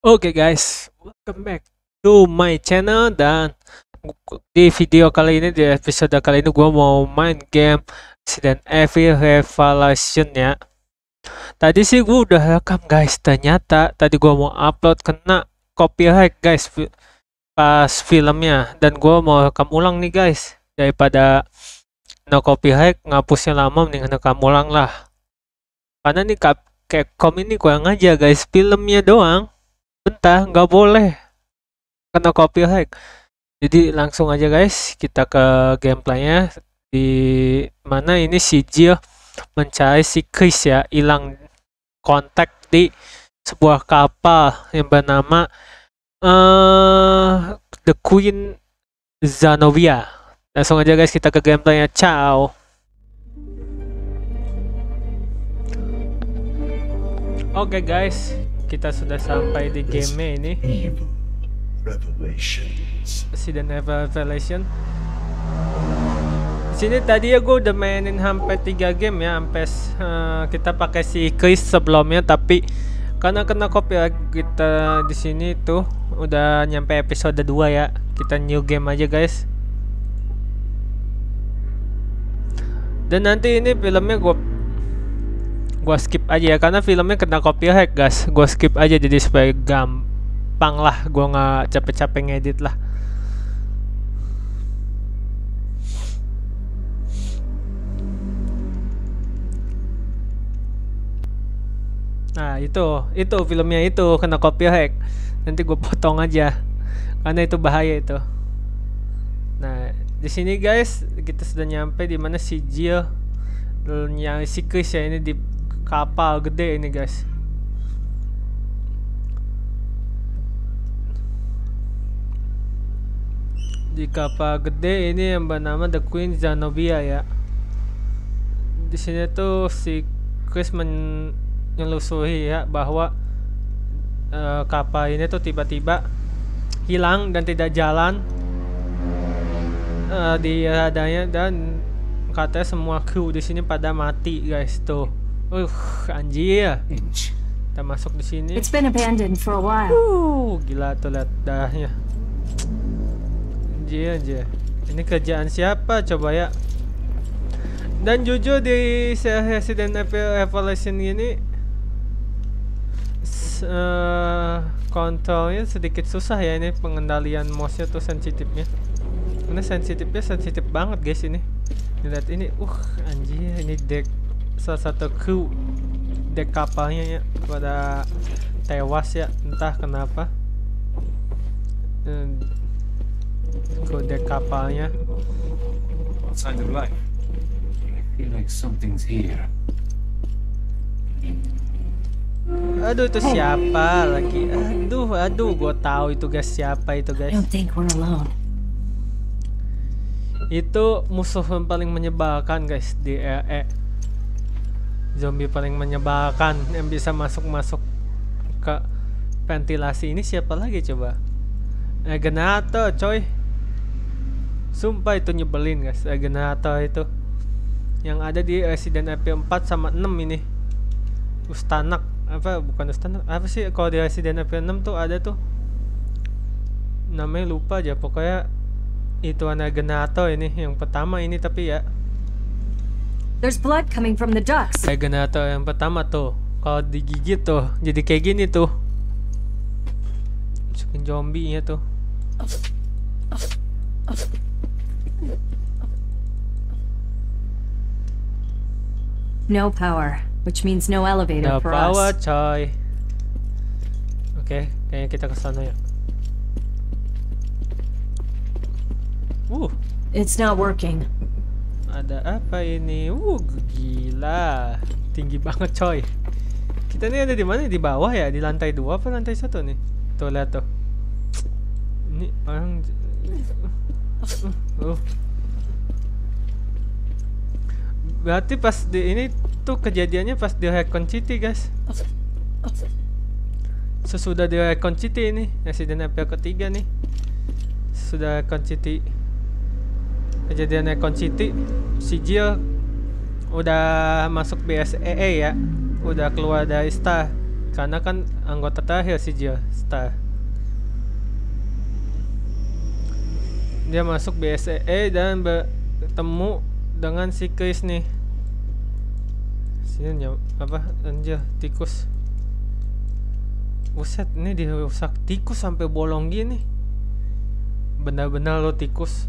Oke guys, welcome back to my channel dan di video kali ini di episode kali ini gue mau main game Resident Evil Revelation ya. Tadi sih gue udah rekam guys, ternyata tadi gue mau upload kena copyright guys pas filmnya. Dan gue mau rekam ulang nih guys. Daripada no copyright ngapusnya lama mending rekam ulang lah. Karena nih kap Capcom ini kurang aja guys. Filmnya doang bentar nggak boleh kena copyright jadi langsung aja guys kita ke gameplaynya. Di mana ini si Jill mencari si Chris ya hilang kontak di sebuah kapal yang bernama eh The Queen Zanovia langsung aja guys kita ke gameplaynya. Ciao. Oke guys, kita sudah sampai di game ini revelations. Resident Evil Revelation. Di sini tadi ya gue udah mainin sampai 3 game ya, sampai eh, kita pakai si Chris sebelumnya tapi karena kena copyright kita di sini tuh udah nyampe episode 2 ya. Kita new game aja guys. Dan nanti ini filmnya gue gua skip aja ya karena filmnya kena copyright guys. Gua skip aja jadi supaya gampang lah gua nggak capek-capek ngedit lah. Nah itu itu filmnya itu kena copyright. Nanti gue potong aja karena itu bahaya itu. Nah di sini guys kita sudah nyampe di mana si Jill yang si Chris ya ini di kapal gede ini guys. Di kapal gede ini yang bernama The Queen Zanovia ya. Di sini tuh si Chris menyelusuri ya bahwa eh, kapal ini tuh tiba-tiba hilang dan tidak jalan eh, di radanya dan katanya semua kru di sini pada mati guys tuh. Uh, anjir. Kita masuk di sini. It's been abandoned for a while. Uh, gila tuh lihat darahnya. Anjir, anjir. Ini kerjaan siapa coba ya? Dan jujur di Resident Evil Revelation ini eh, kontrolnya sedikit susah ya ini pengendalian mouse-nya tuh sensitifnya. Ini sensitifnya sensitif banget guys ini. Lihat ini, uh anjir ini deck salah satu kru dek kapalnya ya pada tewas ya entah kenapa. Kru dek kapalnya. What sign of life? I feel like something's here. aduh itu siapa lagi? Aduh aduh gue tahu itu guys siapa itu guys. Itu musuh yang paling menyebalkan guys di EE zombie paling menyebalkan yang bisa masuk-masuk ke ventilasi ini siapa lagi coba? Genato coy. Sumpah itu nyebelin guys. Genato itu. Yang ada di Resident Evil 4 sama 6 ini. Ustanak. Apa? Bukan Ustanak. Apa sih? Kalau di Resident Evil 6 tuh ada tuh. Namanya lupa aja. Pokoknya itu anak Genato ini. Yang pertama ini tapi ya There's blood coming from the ducts. kayak Genato yang pertama tuh kalau digigit tuh jadi kayak gini tuh masukin zombie nya tuh No power, which means no elevator Nah, for power us. coy oke kayaknya kita ke sana ya uh It's not working. Ada apa ini? Uh gila. Tinggi banget coy. Kita nih ada di mana? Di bawah ya? Di lantai dua apa lantai satu nih? Tuh lihat ini orang uh. berarti pas di ini tuh kejadiannya pas di Recon City guys. Sesudah di Recon City ini Resident Evil ketiga nih. Sudah Recon City kejadian Recon City si Jill udah masuk BSEE ya udah keluar dari Star karena kan anggota terakhir si Jill Star dia masuk BSEE dan bertemu dengan si Chris nih sini apa anjir tikus Buset, ini dirusak tikus sampai bolong gini. Benar-benar lo tikus.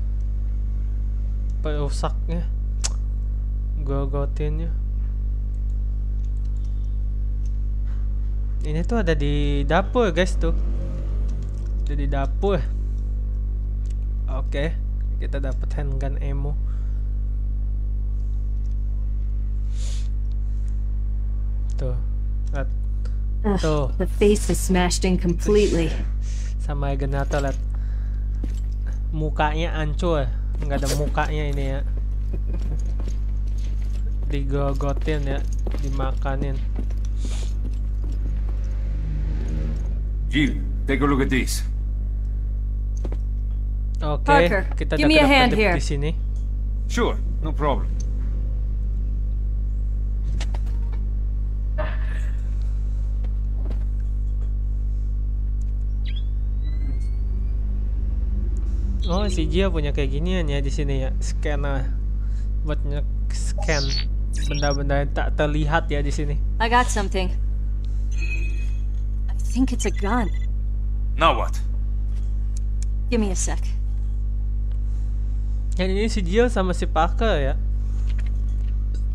Perusaknya. Gogotinnya. Ini tuh ada di dapur, guys tuh. Ada di dapur. Oke, kita dapat handgun ammo. Tuh. Lihat. Tuh. the face is smashed in completely. sama Genata lihat mukanya hancur nggak ada mukanya ini ya digogotin ya dimakanin Jill, take a look at this. oke Parker, kita give me a hand here. di sini Sure, no problem. Oh si Gia punya kayak ginian ya di sini ya scanner buat scan benda-benda yang tak terlihat ya di sini I got something. I think it's a gun. Now what? Give me a sec. yang ini si Gia sama si Parker ya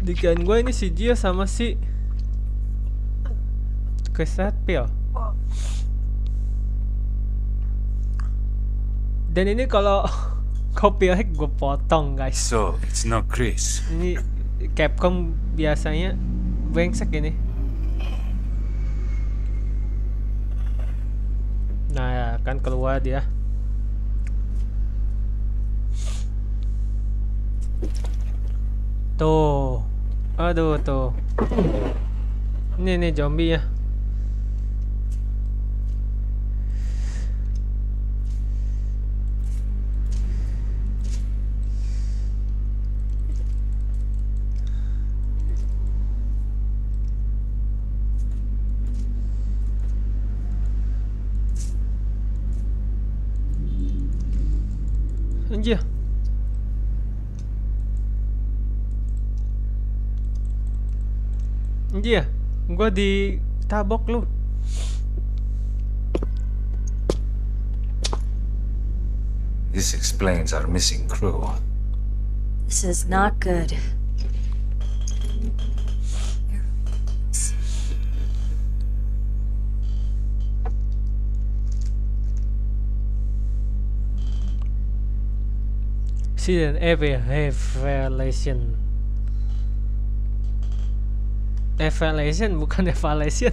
di kan gue ini si Gia sama si Chris Redfield dan ini kalau copyright gue potong guys. So, it's not Chris. ini Capcom biasanya brengsek ini. Nah ya kan keluar dia. Tuh. Aduh tuh. Ini nih zombie ya anjir anjir gua di tabok lu This explains our missing crew. This is not good. Resident Evil Revelation. Revelation bukan Evaluation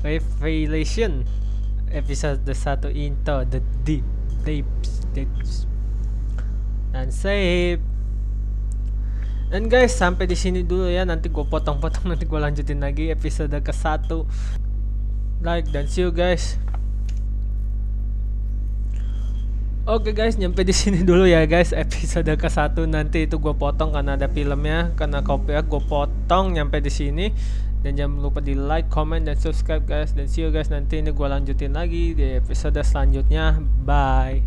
Revelation. Episode 1 into the deep deeps deeps dan save. Dan guys sampai di sini dulu ya. Nanti gue potong-potong nanti gue lanjutin lagi episode ke satu. Like dan see you guys Oke guys, nyampe di sini dulu ya guys episode ke satu nanti itu gue potong karena ada filmnya karena copyright gue potong nyampe di sini dan jangan lupa di like, comment dan subscribe guys dan see you guys nanti ini gue lanjutin lagi di episode selanjutnya. Bye.